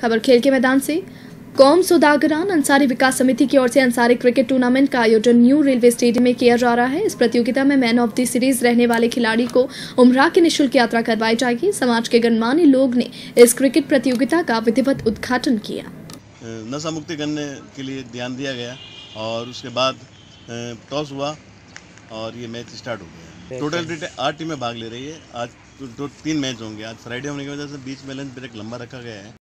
खबर खेल के मैदान से। कौम सौदागरान अंसारी विकास समिति की ओर से अंसारी क्रिकेट टूर्नामेंट का आयोजन न्यू रेलवे स्टेडियम में किया जा रहा है। इस प्रतियोगिता में मैन ऑफ़ द सीरीज़ रहने वाले खिलाड़ी को उमरा की निशुल्क यात्रा करवाई जाएगी। समाज के गणमान्य लोग ने इस क्रिकेट प्रतियोगिता का विधिवत उद्घाटन किया। नशा मुक्ति करने के लिए ध्यान दिया गया और उसके बाद टॉस हुआ और ये मैच स्टार्ट हो गया। टोटल आठ टीमें भाग ले रही है। आज तो, तो तीन मैच होंगे। आज फ्राइडे होने की वजह से बीच में लंच ब्रेक लंबा रखा गया है।